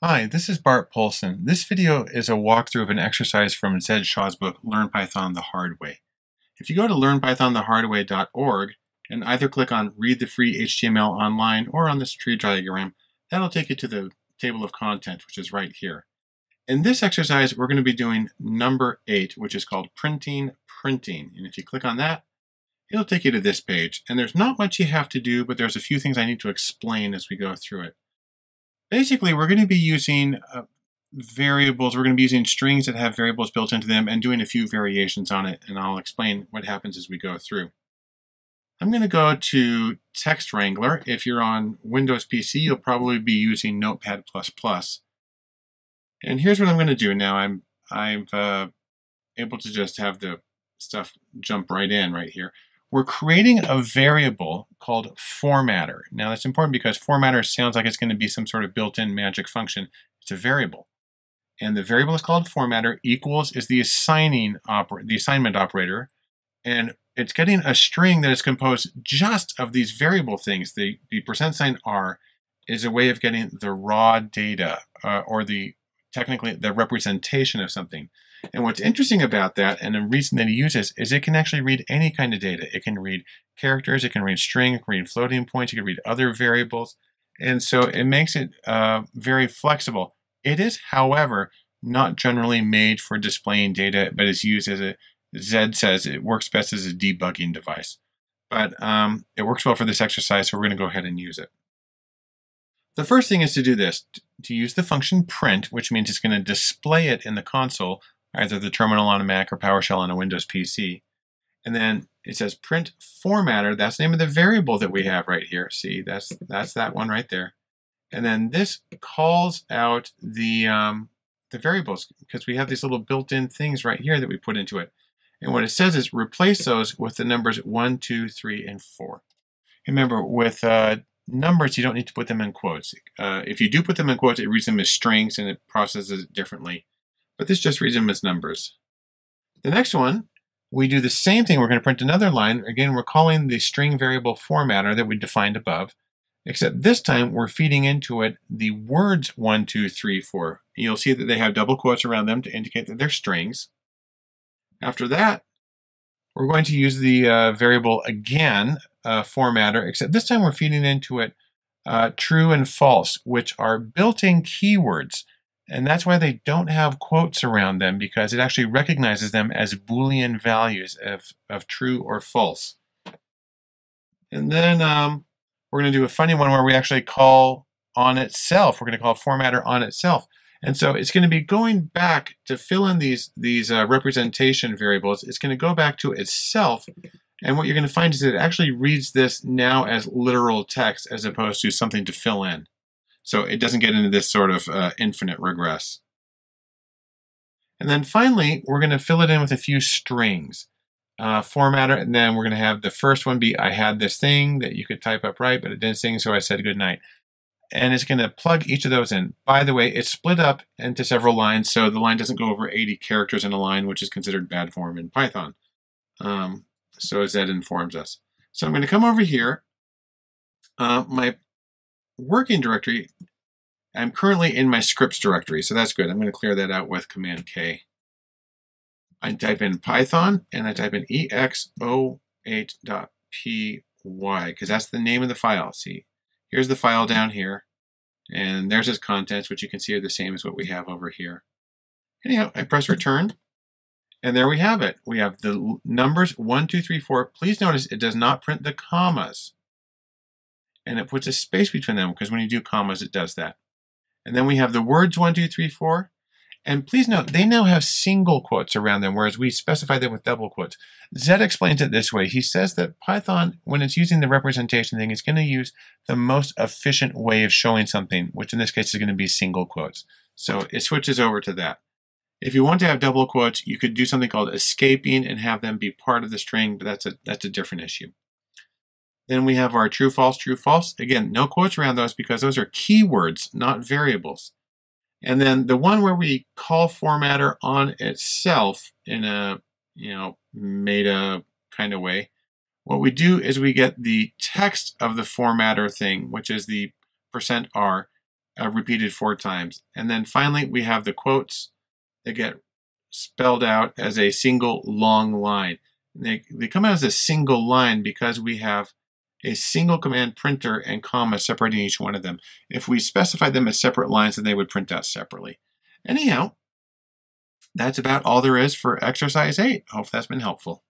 Hi, this is Bart Poulson. This video is a walkthrough of an exercise from Zed Shaw's book, Learn Python the Hard Way. If you go to learnpythonthehardway.org and either click on Read the Free HTML Online or on this tree diagram, that'll take you to the table of content, which is right here. In this exercise, we're going to be doing number 8, which is called Printing Printing. And if you click on that, it'll take you to this page. And there's not much you have to do, but there's a few things I need to explain as we go through it. Basically, we're going to be using uh, variables. We're going to be using strings that have variables built into them and doing a few variations on it. And I'll explain what happens as we go through. I'm going to go to Text Wrangler. If you're on Windows PC, you'll probably be using Notepad++. And here's what I'm going to do now. I'm I'm uh, able to just have the stuff jump right in right here we're creating a variable called formatter. Now that's important because formatter sounds like it's going to be some sort of built-in magic function. It's a variable. And the variable is called formatter. Equals is the assigning oper the assignment operator. And it's getting a string that is composed just of these variable things. The, the percent sign R is a way of getting the raw data uh, or the technically the representation of something. And what's interesting about that, and the reason that he uses, is it can actually read any kind of data. It can read characters, it can read string, it can read floating points, it can read other variables. And so it makes it uh, very flexible. It is, however, not generally made for displaying data, but is used as a, Zed says, it works best as a debugging device. But um, it works well for this exercise, so we're going to go ahead and use it. The first thing is to do this, to use the function print, which means it's going to display it in the console either the terminal on a Mac or PowerShell on a Windows PC. And then it says print formatter. That's the name of the variable that we have right here. See, that's that's that one right there. And then this calls out the um, the variables because we have these little built-in things right here that we put into it. And what it says is replace those with the numbers 1, 2, 3, and 4. Remember, with uh, numbers, you don't need to put them in quotes. Uh, if you do put them in quotes, it reads them as strings and it processes it differently but this just reads them as numbers. The next one, we do the same thing. We're going to print another line. Again, we're calling the string variable formatter that we defined above, except this time we're feeding into it the words 1, 2, 3, 4. You'll see that they have double quotes around them to indicate that they're strings. After that, we're going to use the uh, variable again, uh, formatter, except this time we're feeding into it uh, true and false, which are built-in keywords and that's why they don't have quotes around them because it actually recognizes them as Boolean values of, of true or false. And then um, we're going to do a funny one where we actually call on itself. We're going to call formatter on itself. And so it's going to be going back to fill in these, these uh, representation variables. It's going to go back to itself. And what you're going to find is that it actually reads this now as literal text as opposed to something to fill in. So it doesn't get into this sort of uh, infinite regress. And then finally, we're going to fill it in with a few strings. Uh, formatter, and then we're going to have the first one be I had this thing that you could type up right, but it didn't sing, so I said good night. And it's going to plug each of those in. By the way, it's split up into several lines, so the line doesn't go over 80 characters in a line, which is considered bad form in Python. Um, so that informs us. So I'm going to come over here. Uh, my working directory, I'm currently in my scripts directory, so that's good. I'm going to clear that out with Command K. I type in Python and I type in ex08.py because that's the name of the file. See, here's the file down here, and there's its contents, which you can see are the same as what we have over here. Anyhow, I press return, and there we have it. We have the numbers 1, 2, 3, 4. Please notice it does not print the commas and it puts a space between them because when you do commas, it does that. And then we have the words one, two, three, four. And please note, they now have single quotes around them, whereas we specify them with double quotes. Zed explains it this way. He says that Python, when it's using the representation thing, is going to use the most efficient way of showing something, which in this case is going to be single quotes. So it switches over to that. If you want to have double quotes, you could do something called escaping and have them be part of the string, but that's a, that's a different issue. Then we have our true, false, true, false. Again, no quotes around those because those are keywords, not variables. And then the one where we call formatter on itself in a, you know, meta kind of way, what we do is we get the text of the formatter thing, which is the percent %r, uh, repeated four times. And then finally, we have the quotes that get spelled out as a single long line. They, they come out as a single line because we have a single command printer and comma separating each one of them. If we specified them as separate lines, then they would print out separately. Anyhow, that's about all there is for exercise 8. Hope that's been helpful.